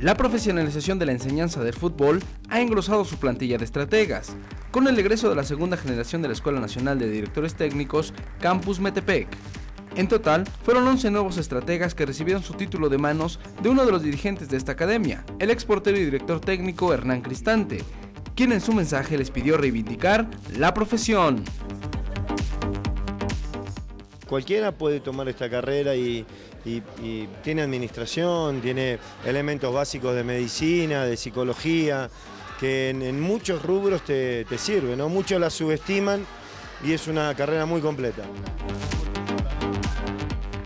La profesionalización de la enseñanza del fútbol ha engrosado su plantilla de estrategas, con el egreso de la segunda generación de la Escuela Nacional de Directores Técnicos, Campus Metepec. En total, fueron 11 nuevos estrategas que recibieron su título de manos de uno de los dirigentes de esta academia, el exportero y director técnico Hernán Cristante, quien en su mensaje les pidió reivindicar la profesión. Cualquiera puede tomar esta carrera y, tiene administración, tiene elementos básicos de medicina, de psicología, que en, muchos rubros te, te sirve, ¿no? Muchos la subestiman y es una carrera muy completa.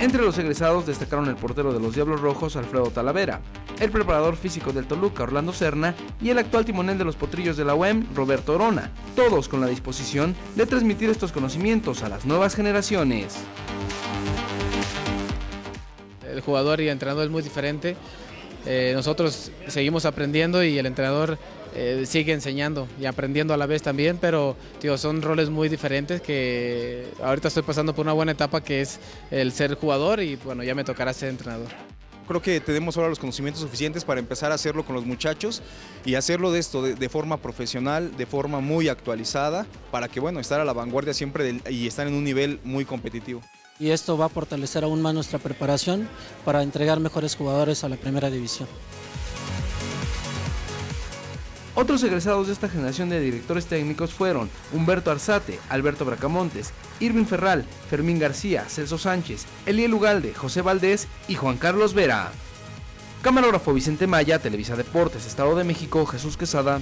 Entre los egresados destacaron el portero de los Diablos Rojos, Alfredo Talavera, el preparador físico del Toluca, Orlando Serna, y el actual timonel de los Potrillos de la UEM, Roberto Orona, todos con la disposición de transmitir estos conocimientos a las nuevas generaciones. El jugador y el entrenador es muy diferente. Eh, nosotros seguimos aprendiendo y el entrenador eh, sigue enseñando y aprendiendo a la vez también, pero son roles muy diferentes que ahorita estoy pasando por una buena etapa que es el ser jugador y bueno, ya me tocará ser entrenador. Creo que tenemos ahora los conocimientos suficientes para empezar a hacerlo con los muchachos y hacerlo de esto de, forma profesional, de forma muy actualizada, para que bueno, estar a la vanguardia siempre y estar en un nivel muy competitivo. Y esto va a fortalecer aún más nuestra preparación para entregar mejores jugadores a la primera división. Otros egresados de esta generación de directores técnicos fueron Humberto Arzate, Alberto Bracamontes, Irving Ferral, Fermín García, Celso Sánchez, Eliel Ugalde, José Valdés y Juan Carlos Vera. Camarógrafo Vicente Maya, Televisa Deportes, Estado de México, Jesús Quesada.